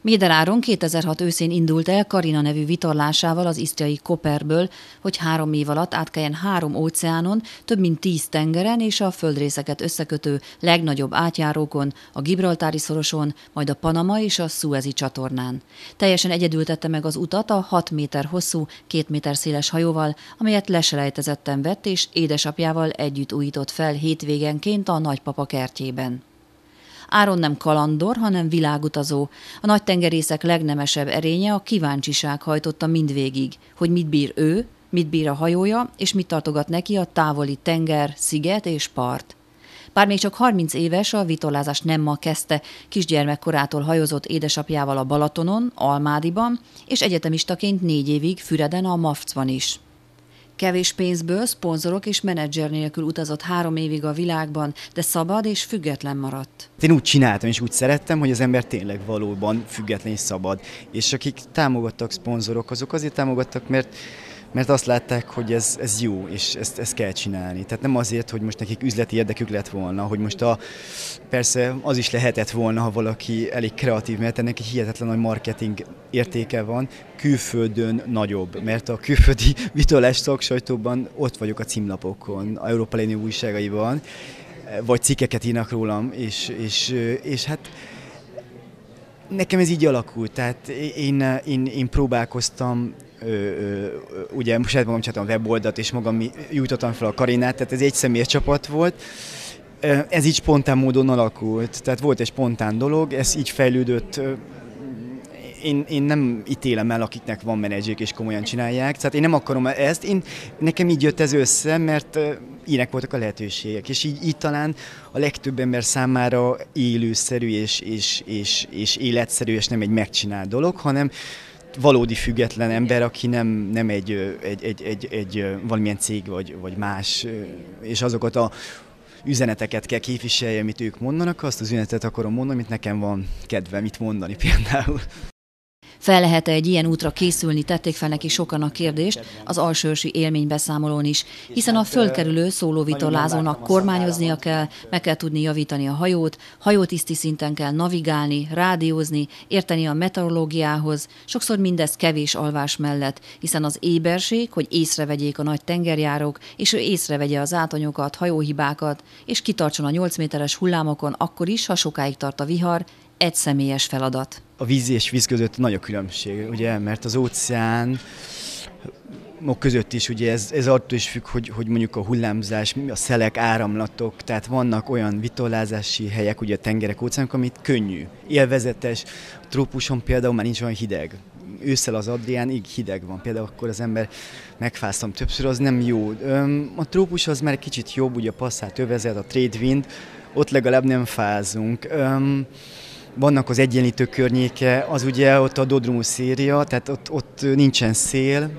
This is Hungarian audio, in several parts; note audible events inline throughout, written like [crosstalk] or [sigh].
Méder Áron 2006 őszén indult el Karina nevű vitorlásával az isztriai Koperből, hogy három év alatt átkeljen három óceánon, több mint tíz tengeren és a földrészeket összekötő legnagyobb átjárókon, a Gibraltári szoroson, majd a Panama és a Suezi csatornán. Teljesen egyedül tette meg az utat a 6 méter hosszú, 2 méter széles hajóval, amelyet leselejtezetten vett és édesapjával együtt újított fel hétvégenként a nagypapa kertjében. Áron nem kalandor, hanem világutazó. A nagy tengerészek legnemesebb erénye a kíváncsiság hajtotta mindvégig, hogy mit bír ő, mit bír a hajója, és mit tartogat neki a távoli tenger, sziget és part. Bár még csak 30 éves, a vitolázás nem ma kezdte, kisgyermekkorától hajózott édesapjával a Balatonon, Almádiban, és egyetemistaként négy évig Füreden a Mafcban is. Kevés pénzből, szponzorok és menedzser nélkül utazott három évig a világban, de szabad és független maradt. Én úgy csináltam és úgy szerettem, hogy az ember tényleg valóban független és szabad. És akik támogattak szponzorok, azok azért támogattak, mert mert azt látták, hogy ez, ez jó, és ezt, ezt kell csinálni. Tehát nem azért, hogy most nekik üzleti érdekük lett volna, hogy most a, persze az is lehetett volna, ha valaki elég kreatív, mert ennek egy hihetetlen nagy marketing értéke van, külföldön nagyobb, mert a külföldi [laughs] vitolás szaksajtóban ott vagyok a címlapokon, a Európa Léni újságaiban, vagy cikkeket írnak rólam, és, és, és hát nekem ez így alakult, tehát én, én, én próbálkoztam ö, ö, ugye saját magam csináltam a weboldalt, és magam jutottam fel a Karinát, tehát ez egy személyes csapat volt. Ez így spontán módon alakult, tehát volt egy spontán dolog, ez így fejlődött én, én nem ítélem el, akiknek van menedzsék és komolyan csinálják. Tehát én nem akarom ezt, én, nekem így jött ez össze, mert ilyenek voltak a lehetőségek. És így, így talán a legtöbb ember számára élőszerű és, és, és, és életszerű, és nem egy megcsinált dolog, hanem valódi független ember, aki nem, nem egy, egy, egy, egy, egy valamilyen cég vagy, vagy más, és azokat a üzeneteket kell képviselje, amit ők mondanak, azt az üzenetet akarom mondani, amit nekem van kedvem itt mondani például. Fel lehet -e egy ilyen útra készülni, tették fel neki sokan a kérdést az alsősi élménybeszámolón is, hiszen a földkerülő szólóvitorlázónak kormányoznia kell, meg kell tudni javítani a hajót, hajótiszti szinten kell navigálni, rádiózni, érteni a meteorológiához, sokszor mindez kevés alvás mellett, hiszen az éberség, hogy észrevegyék a nagy tengerjárók, és ő észrevegye az átonyokat, hajóhibákat, és kitartson a 8 méteres hullámokon akkor is, ha sokáig tart a vihar, egy személyes feladat. A víz és víz között nagy a különbség, ugye, mert az óceán között is ugye ez, ez attól is függ, hogy, hogy mondjuk a hullámzás, a szelek, áramlatok, tehát vannak olyan vitorlázási helyek, ugye a tengerek, óceánok, amit könnyű, élvezetes. A trópuson például már nincs olyan hideg. Ősszel az Adrián így hideg van, például akkor az ember megfáztam többször, az nem jó. A trópus az már kicsit jobb, ugye a passzát övezet, a trade wind, ott legalább nem fázunk vannak az egyenlítő környéke, az ugye ott a Dodrumus széria, tehát ott, ott nincsen szél,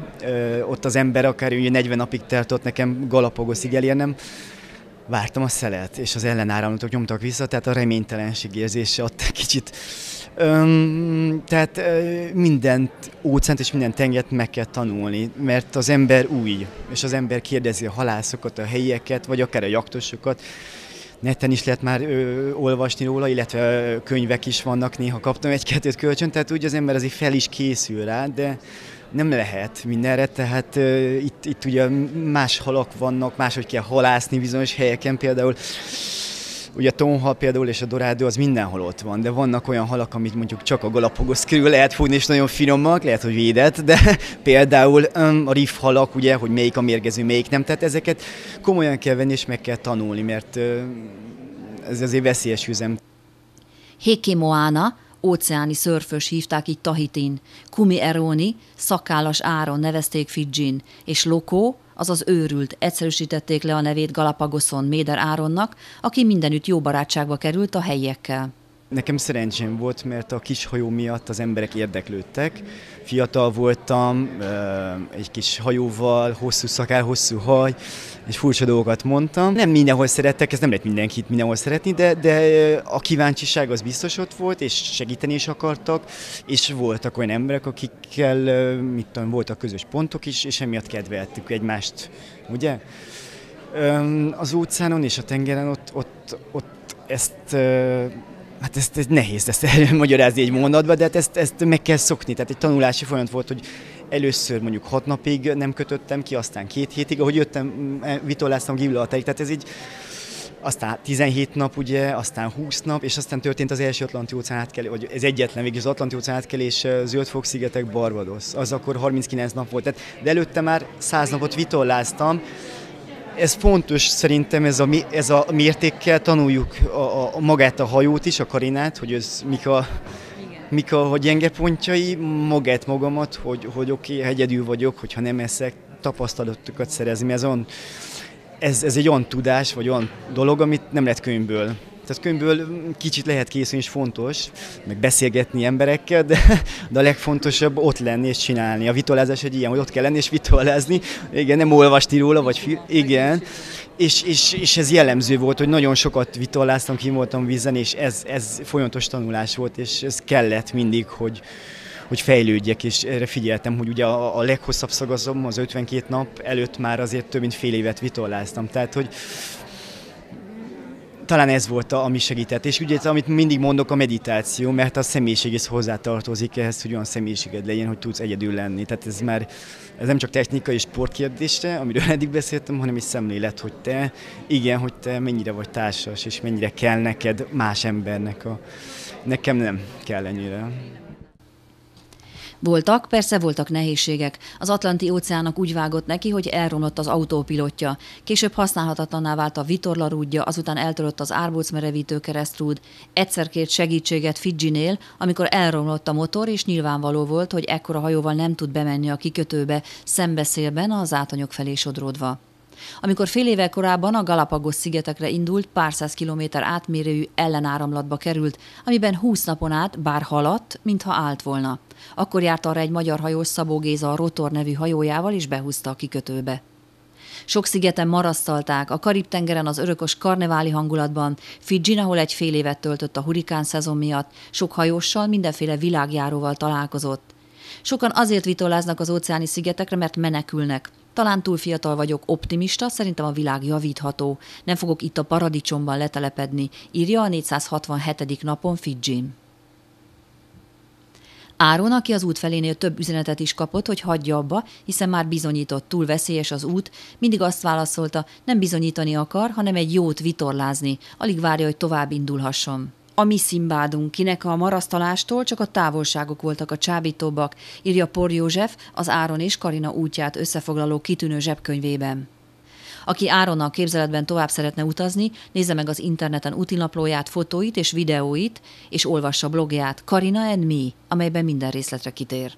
ott az ember akár ugye 40 napig telt ott nekem Galapagosig elérnem, vártam a szelet, és az ellenáramlatok nyomtak vissza, tehát a reménytelenség érzése ott kicsit. Öm, tehát mindent, óceánt és minden tengert meg kell tanulni, mert az ember új, és az ember kérdezi a halászokat, a helyieket, vagy akár a jaktosokat, neten is lehet már ö, olvasni róla, illetve ö, könyvek is vannak, néha. Kaptam egy-kettőt kölcsön, tehát úgy az ember azért fel is készül rá, de nem lehet mindenre, tehát ö, itt, itt ugye más halak vannak, máshogy kell halászni bizonyos helyeken, például Ugye a tonhal például és a dorádó az mindenhol ott van, de vannak olyan halak, amit mondjuk csak a Galapagos körül lehet fogni, és nagyon finomak, lehet, hogy védett, de [laughs] például a riff halak, ugye, hogy melyik a mérgező, melyik nem, tehát ezeket komolyan kell venni, és meg kell tanulni, mert ez azért veszélyes üzem. Héki Moana, óceáni szörfös hívták így Tahitin, Kumi Eroni, szakállas áron nevezték Fidzsin, és Lokó, azaz őrült, egyszerűsítették le a nevét Galapagoszon Méder Áronnak, aki mindenütt jó barátságba került a helyiekkel. Nekem szerencsém volt, mert a kis hajó miatt az emberek érdeklődtek. Fiatal voltam, egy kis hajóval, hosszú szakál, hosszú haj, és furcsa dolgokat mondtam. Nem mindenhol szerettek, ez nem lehet mindenkit mindenhol szeretni, de, de a kíváncsiság az biztos ott volt, és segíteni is akartak, és voltak olyan emberek, akikkel, mit tudom, voltak közös pontok is, és emiatt kedveltük egymást, ugye? Az óceánon és a tengeren ott, ott, ott ezt Hát ezt, ezt nehéz ezt elmagyarázni egy mondatba, de hát ezt, ezt meg kell szokni. Tehát egy tanulási folyamat volt, hogy először mondjuk hat napig nem kötöttem ki, aztán két hétig, ahogy jöttem, vitoláztam gimlatáig. Tehát ez így aztán 17 nap, ugye, aztán 20 nap, és aztán történt az első Atlanti óceán átkelés, vagy ez egyetlen végig az Atlanti óceán átkelés Zöldfok-szigetek, Barbados. Az akkor 39 nap volt. Tehát, de előtte már 100 napot vitolláztam, ez fontos szerintem, ez a, ez a mértékkel tanuljuk a, a, magát a hajót is, a karinát, hogy ez mik a, mik a, a gyenge pontjai, magát magamat, hogy, hogy oké, okay, egyedül vagyok, hogyha nem eszek, tapasztalatokat szerezni. Ez, on, ez, ez egy olyan tudás, vagy olyan dolog, amit nem lehet könyvből tehát könyvből kicsit lehet készülni, és fontos, meg beszélgetni emberekkel, de, de a legfontosabb ott lenni és csinálni. A vitolázás egy ilyen, hogy ott kell lenni és vitolázni. Igen, nem olvasti róla, vagy fi- igen. És, és, és, ez jellemző volt, hogy nagyon sokat vitoláztam, ki voltam vízen, és ez, ez folyamatos tanulás volt, és ez kellett mindig, hogy, hogy fejlődjek, és erre figyeltem, hogy ugye a, a leghosszabb szagazom, az 52 nap előtt már azért több mint fél évet vitoláztam. Tehát, hogy talán ez volt, a, ami segített. És ugye, amit mindig mondok, a meditáció, mert a személyiség is hozzátartozik ehhez, hogy olyan személyiséged legyen, hogy tudsz egyedül lenni. Tehát ez már ez nem csak technikai sportkérdése, amiről eddig beszéltem, hanem is szemlélet, hogy te, igen, hogy te mennyire vagy társas, és mennyire kell neked más embernek. A, nekem nem kell ennyire. Voltak, persze voltak nehézségek. Az Atlanti óceánnak úgy vágott neki, hogy elromlott az autópilotja. Később használhatatlaná vált a vitorlarúdja, azután eltörött az árbóc keresztrúd. Egyszer kért segítséget Fidzsinél, amikor elromlott a motor, és nyilvánvaló volt, hogy ekkora hajóval nem tud bemenni a kikötőbe, szembeszélben az átanyok felé sodródva. Amikor fél évvel korábban a Galapagos szigetekre indult, pár száz kilométer átmérőjű ellenáramlatba került, amiben húsz napon át bár haladt, mintha állt volna. Akkor járt arra egy magyar hajós Szabó Géza a Rotor nevű hajójával, és behúzta a kikötőbe. Sok szigeten marasztalták, a Karib-tengeren az örökös karneváli hangulatban, Fidzsin, ahol egy fél évet töltött a hurikán szezon miatt, sok hajóssal, mindenféle világjáróval találkozott. Sokan azért vitoláznak az óceáni szigetekre, mert menekülnek. Talán túl fiatal vagyok, optimista, szerintem a világ javítható. Nem fogok itt a paradicsomban letelepedni, írja a 467. napon Fidzsin. Áron, aki az út felénél több üzenetet is kapott, hogy hagyja abba, hiszen már bizonyított, túl veszélyes az út, mindig azt válaszolta, nem bizonyítani akar, hanem egy jót vitorlázni, alig várja, hogy tovább indulhasson. A mi szimbádunk, kinek a marasztalástól csak a távolságok voltak a csábítóbbak, írja Por József az Áron és Karina útját összefoglaló kitűnő zsebkönyvében. Aki Áronnal képzeletben tovább szeretne utazni, nézze meg az interneten útinaplóját, fotóit és videóit, és olvassa blogját Karina and Me, amelyben minden részletre kitér.